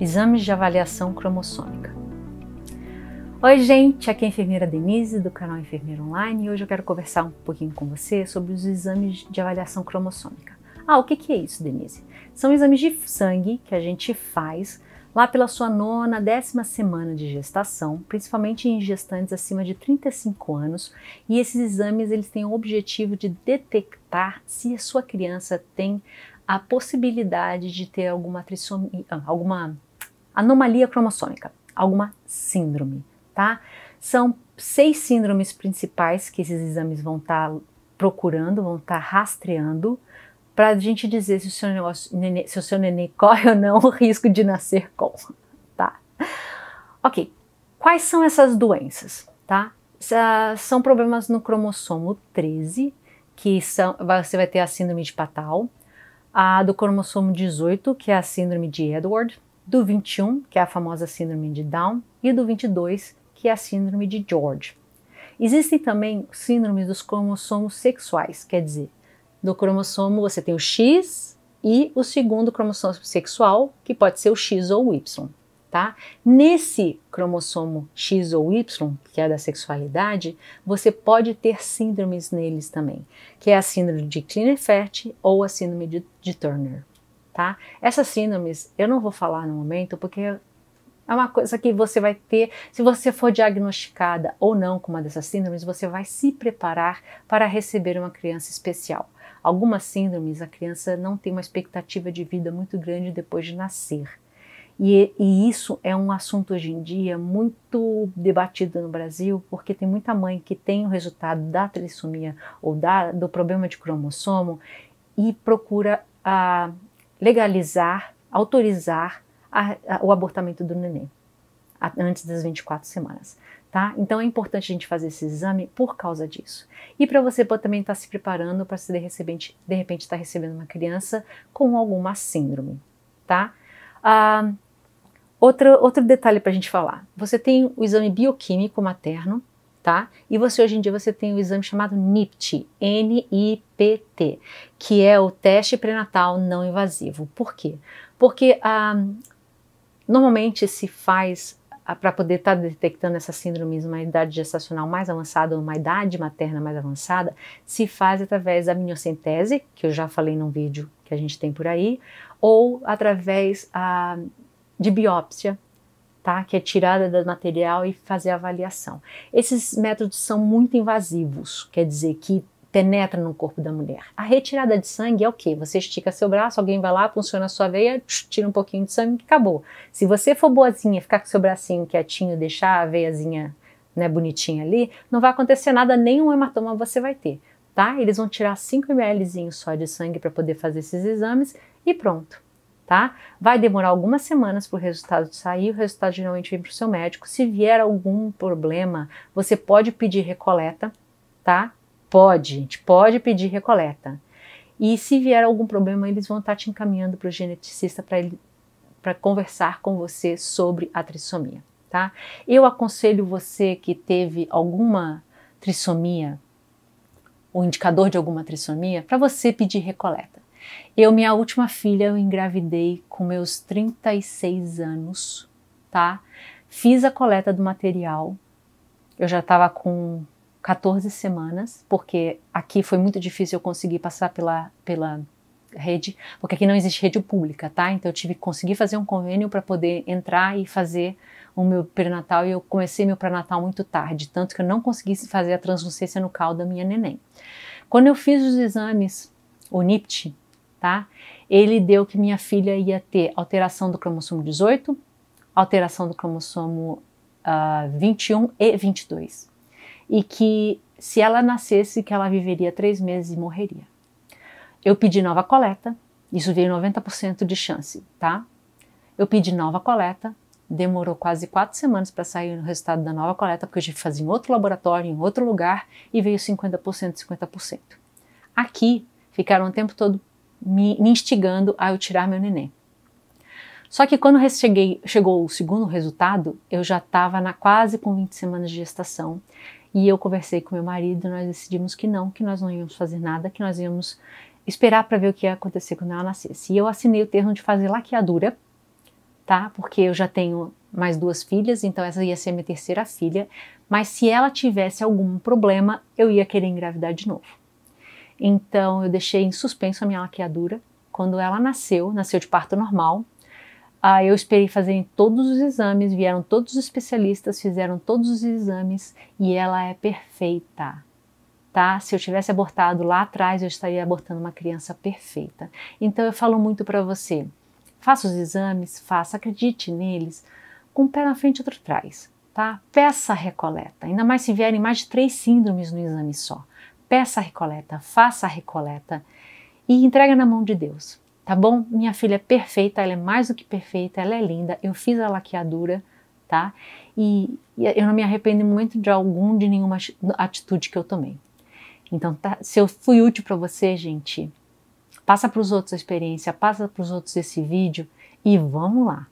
Exames de avaliação cromossômica. Oi, gente, aqui é a enfermeira Denise do canal Enfermeira Online e hoje eu quero conversar um pouquinho com você sobre os exames de avaliação cromossômica. Ah, o que, que é isso, Denise? São exames de sangue que a gente faz lá pela sua nona, décima semana de gestação, principalmente em gestantes acima de 35 anos, e esses exames eles têm o objetivo de detectar se a sua criança tem a possibilidade de ter alguma trissomia, ah, alguma anomalia cromossômica, alguma síndrome, tá? São seis síndromes principais que esses exames vão estar tá procurando, vão estar tá rastreando, para a gente dizer se o, seu negócio, se o seu neném corre ou não o risco de nascer com, tá? Ok, quais são essas doenças, tá? São problemas no cromossomo 13, que são, você vai ter a síndrome de Patal, a do cromossomo 18, que é a síndrome de Edward, do 21, que é a famosa síndrome de Down, e do 22, que é a síndrome de George. Existem também síndromes dos cromossomos sexuais, quer dizer, no cromossomo você tem o X e o segundo cromossomo sexual, que pode ser o X ou o Y. Tá? Nesse cromossomo X ou Y, que é da sexualidade, você pode ter síndromes neles também, que é a síndrome de Klinefelter ou a síndrome de, de Turner tá? Essas síndromes eu não vou falar no momento porque é uma coisa que você vai ter, se você for diagnosticada ou não com uma dessas síndromes, você vai se preparar para receber uma criança especial. Algumas síndromes a criança não tem uma expectativa de vida muito grande depois de nascer. E, e, isso é um assunto hoje em dia muito debatido no Brasil, porque tem muita mãe que tem o resultado da trissomia ou da, do problema de cromossomo e procura a, legalizar, autorizar a, a, o abortamento do neném antes das 24 semanas. Tá? Então é importante a gente fazer esse exame por causa disso. E para você também estar tá se preparando para se de repente estar tá recebendo uma criança com alguma síndrome. Tá? Ah, outro, outro detalhe para a gente falar: você tem o exame bioquímico materno, tá? E você hoje em dia você tem o exame chamado NIPT, N-I-P-T, que é o teste pré-natal não invasivo. Por quê? Porque ah, normalmente se faz ah, para poder estar tá detectando essas síndromes numa idade gestacional mais avançada ou uma idade materna mais avançada, se faz através da amniocentese, que eu já falei num vídeo que a gente tem por aí, ou através ah, de biópsia, tá? que é tirada do material e fazer a avaliação. Esses métodos são muito invasivos, quer dizer que penetra no corpo da mulher. A retirada de sangue é o quê? Você estica seu braço, alguém vai lá, funciona a sua veia, tira um pouquinho de sangue e acabou. Se você for boazinha, ficar com seu bracinho quietinho, deixar a veiazinha né, bonitinha ali, não vai acontecer nada, nenhum hematoma você vai ter, tá? Eles vão tirar 5 ml só de sangue para poder fazer esses exames e pronto tá? Vai demorar algumas semanas para o resultado sair, o resultado geralmente vem para o seu médico. Se vier algum problema, você pode pedir recoleta, tá? Pode, gente, pode pedir recoleta. E se vier algum problema, eles vão estar te encaminhando para o geneticista para ele para conversar com você sobre a trissomia, tá? Eu aconselho você que teve alguma trissomia, o indicador de alguma trissomia, para você pedir recoleta. Eu, minha última filha, eu engravidei com meus 36 anos, tá? Fiz a coleta do material. Eu já estava com 14 semanas, porque aqui foi muito difícil eu conseguir passar pela, pela rede, porque aqui não existe rede pública, tá? Então eu tive que conseguir fazer um convênio para poder entrar e fazer o meu pré-natal e eu comecei meu pré-natal muito tarde, tanto que eu não consegui fazer a translucência no cal da minha neném. Quando eu fiz os exames, o NIPT, tá? Ele deu que minha filha ia ter alteração do cromossomo 18, alteração do cromossomo uh, ah, 21 e 22. E que se ela nascesse, que ela viveria três meses e morreria. Eu pedi nova coleta, isso veio 90% de chance, tá? Eu pedi nova coleta, demorou quase quatro semanas para sair o resultado da nova coleta, porque eu tive que fazer em outro laboratório, em outro lugar, e veio 50%, 50%. Aqui, ficaram o tempo todo me, me instigando a eu tirar meu neném. Só que quando cheguei, chegou o segundo resultado, eu já estava quase com 20 semanas de gestação e eu conversei com meu marido nós decidimos que não, que nós não íamos fazer nada, que nós íamos esperar para ver o que ia acontecer quando ela nascesse. E eu assinei o termo de fazer laqueadura tá? Porque eu já tenho mais duas filhas, então essa ia ser minha terceira filha. Mas se ela tivesse algum problema, eu ia querer engravidar de novo. Então eu deixei em suspenso a minha laqueadura. Quando ela nasceu, nasceu de parto normal. Aí eu esperei fazer todos os exames, vieram todos os especialistas, fizeram todos os exames e ela é perfeita. Tá? Se eu tivesse abortado lá atrás, eu estaria abortando uma criança perfeita. Então eu falo muito para você, faça os exames, faça, acredite neles, com um pé na frente e outro atrás, tá? Peça a recoleta, ainda mais se vierem mais de três síndromes no exame só. Peça a recoleta, faça a recoleta e entrega na mão de Deus, tá bom? Minha filha é perfeita, ela é mais do que perfeita, ela é linda, eu fiz a laqueadura, tá? E, e eu não me arrependo muito de algum, de nenhuma atitude que eu tomei. Então, tá, se eu fui útil para você, gente, passa para os outros a experiência, passa para os outros esse vídeo e vamos lá.